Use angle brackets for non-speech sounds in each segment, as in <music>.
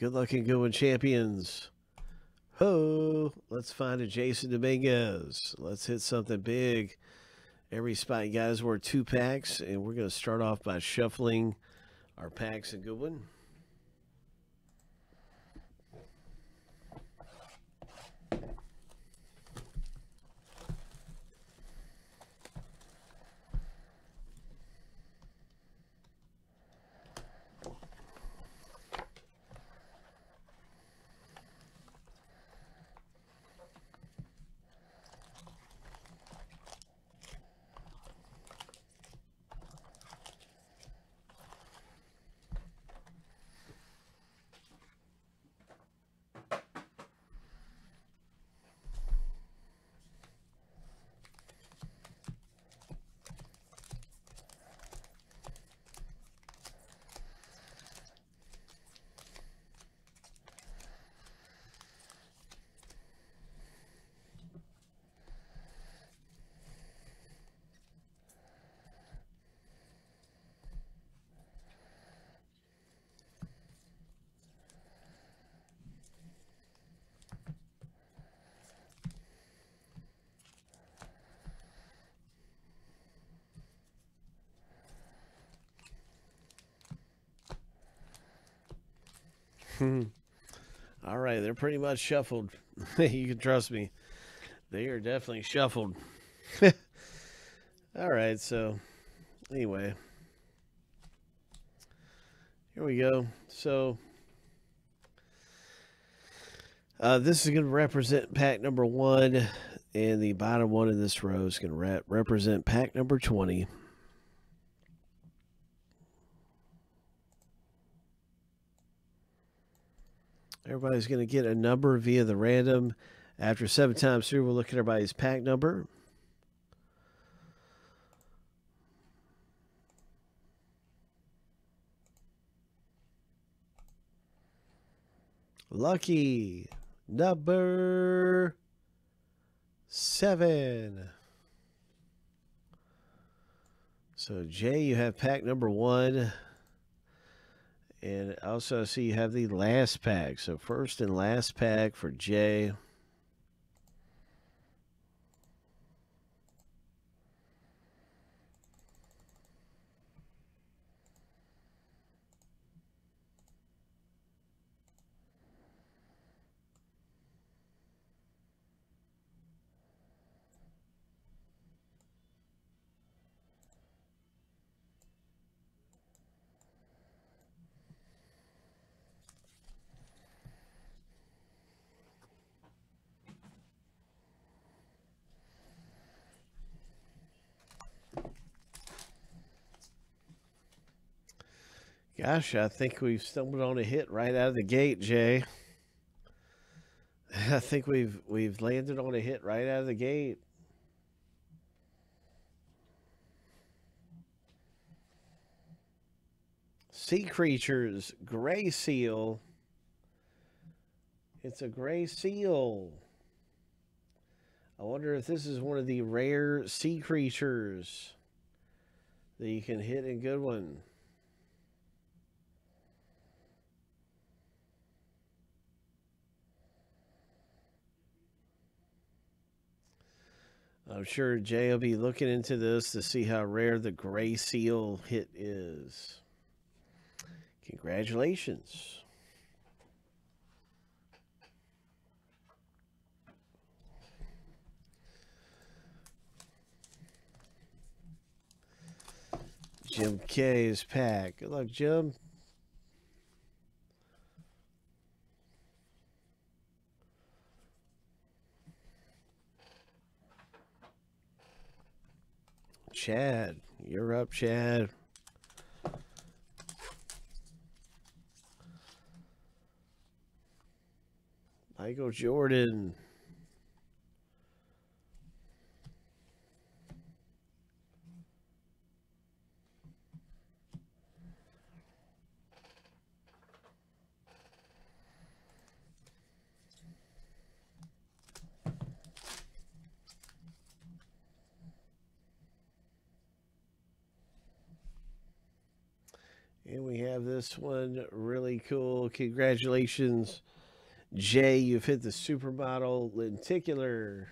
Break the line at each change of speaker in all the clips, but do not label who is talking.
Good luck and Goodwin, champions. Ho! Let's find a Jasson Dominguez. Let's hit something big. Every spot, you guys, we're two packs, and we're going to start off by shuffling our packs and Goodwin. <laughs> All right, they're pretty much shuffled. <laughs> you can trust me. They are definitely shuffled. <laughs> All right, so anyway, here we go. So uh, this is going to represent pack number one, and the bottom one in this row is going to re- represent pack number 20. Everybody's going to get a number via the random. After seven times through, we'll look at everybody's pack number. Lucky number seven. So, Jay, you have pack number one. And also, I see you have the last pack. So, first and last pack for Jay. Gosh, I think we've stumbled on a hit right out of the gate, Jay. <laughs> I think we've we've landed on a hit right out of the gate. Sea creatures, gray seal. It's a gray seal. I wonder if this is one of the rare sea creatures that you can hit in Goodwin. I'm sure Jay will be looking into this to see how rare the gray seal hit is. Congratulations. Jim K's pack. Good luck, Jim. Chad. You're up, Chad. Michael Jordan. And we have this one really cool. Congratulations, Jay. You've hit the supermodel lenticular.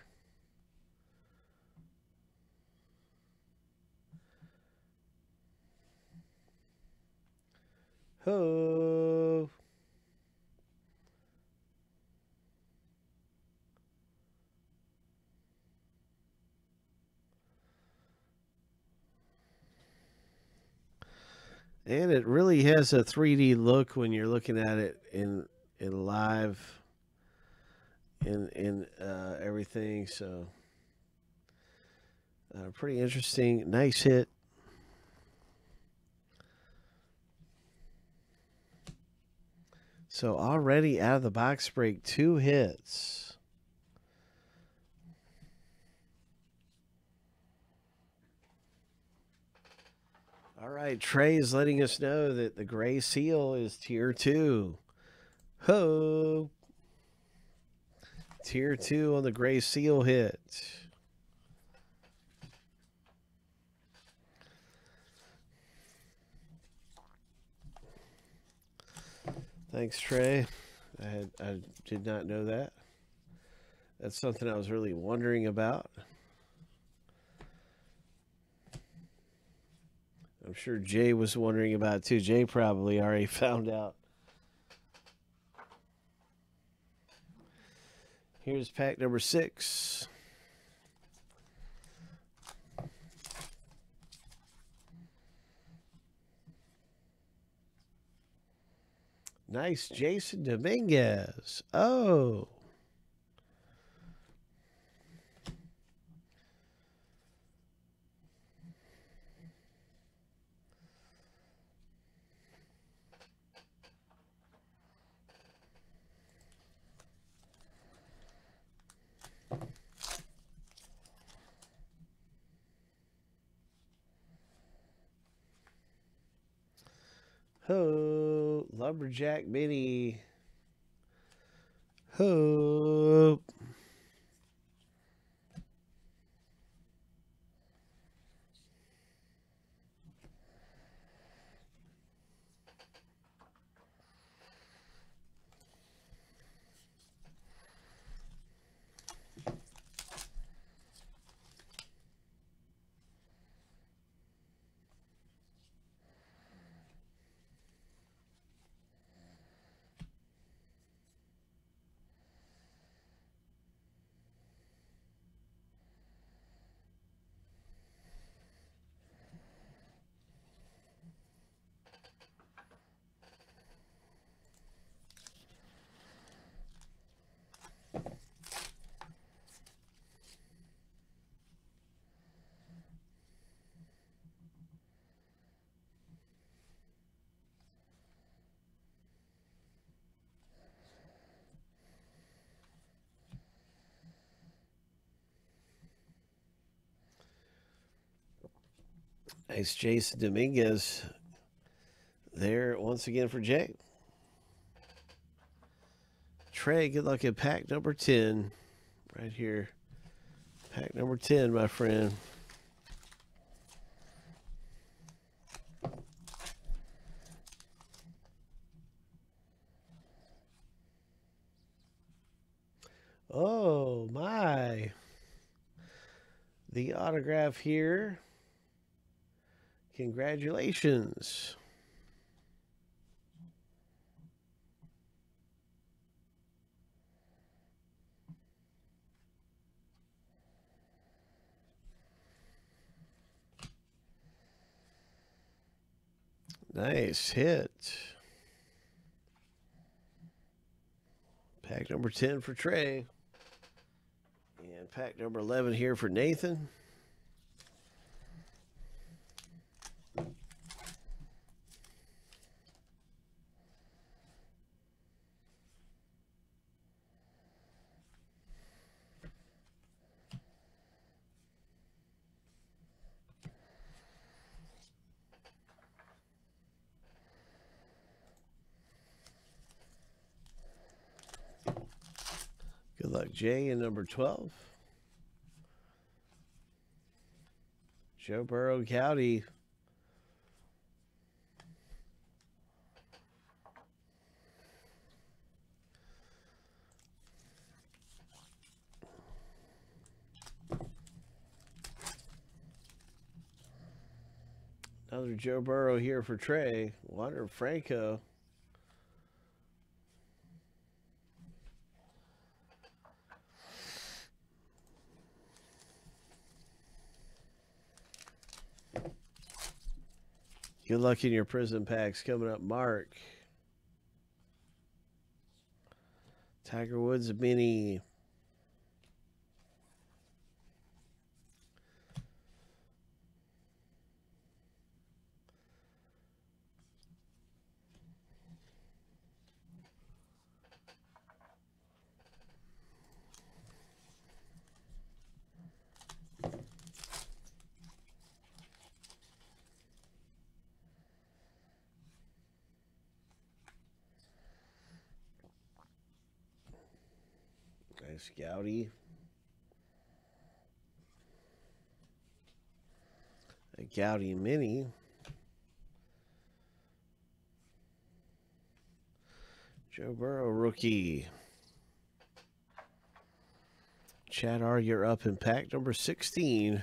And it really has a 3D look when you're looking at it in in live in in uh, everything. So uh, pretty interesting, nice hit. So already out of the box break, two hits. All right, Trey is letting us know that the gray seal is tier two. Ho! Tier two on the gray seal hit. Thanks, Trey. I had I did not know that. That's something I was really wondering about. I'm sure Jay was wondering about it too. Jay probably already <laughs> found out. Here's pack number six. Nice Jasson Dominguez. Oh. Ho, Lumberjack Mini. Ho. Nice Jasson Dominguez there once again for Jay. Trey, good luck at pack number 10 right here. Pack number 10, my friend. Oh, my. The autograph here. Congratulations. Nice hit. Pack number 10 for Trey. And pack number 11 here for Nathan. Good luck, Jay, in number 12. Joe Burrow County. Another Joe Burrow here for Trey. Wander Franco. Good luck in your prison packs coming up, Mark. Tiger Woods mini. Nice Gouty. A Gouty Mini. Joe Burrow rookie. Chad R, you're up in pack number 16.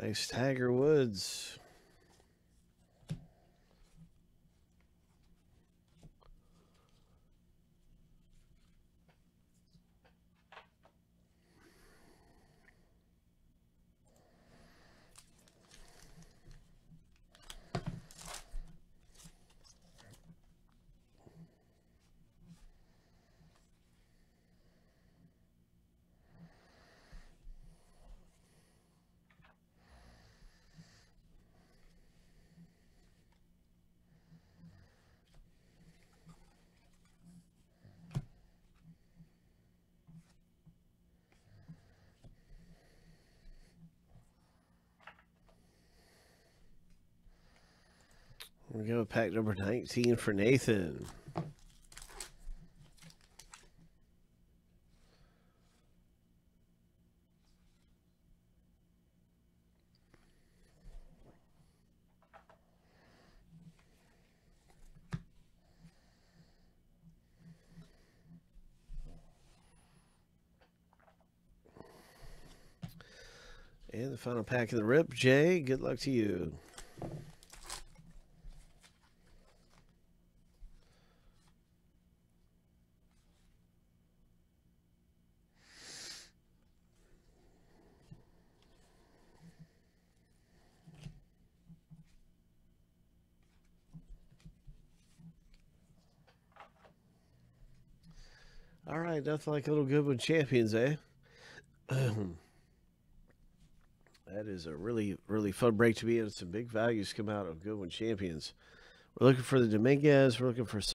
Nice Tiger Woods. We go pack number 19 for Nathan. And the final pack of the rip, Jay. Good luck to you. All right, nothing like a little Goodwin champions, eh? <clears throat> that is a really, really fun break to be in. Some big values come out of Goodwin champions. We're looking for the Dominguez. We're looking for